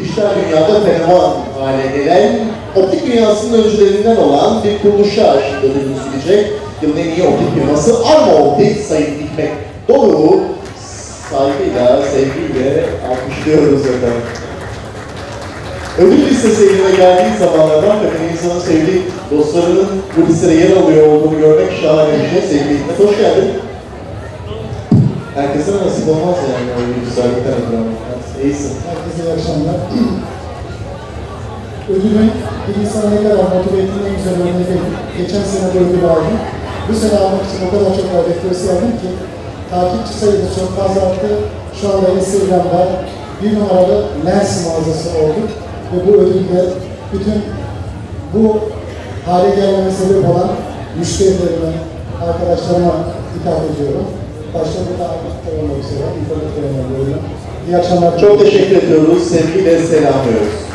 dijital dünyada fenomen hale gelen, optik dünyasının öncülerinden olan bir kuruluşa şimdi ödülünü sürecek. Yılın en iyi optik firması Arma Optik Sayın Hikmet Doğru saygıyla, sevgiyle alkışlıyoruz efendim. Ödül listesi eline geldiği zamanlarda hakikaten insanın sevdiği dostlarının bu listede yer alıyor olduğunu görmek şahane bir şey. Sevgili Hikmet, hoş geldin. Herkese nasip olmaz yani öyle bir İyisin. Herkese iyi akşamlar. Ödülün bir insana ne kadar motive ettiğini güzel örneği geçen sene de ödül aldım. Bu sene almak için o kadar çok gayret gösterdim ki takipçi sayımız çok fazla arttı. Şu anda Instagram'da bir numaralı lens mağazası olduk. Ve bu ödülde bütün bu hale gelmeme sebep olan müşterilerime, arkadaşlarıma hitap ediyorum. Başta burada aktif olmak. İyi akşamlar. Çok teşekkür ediyoruz. Sevgiyle selamlıyoruz.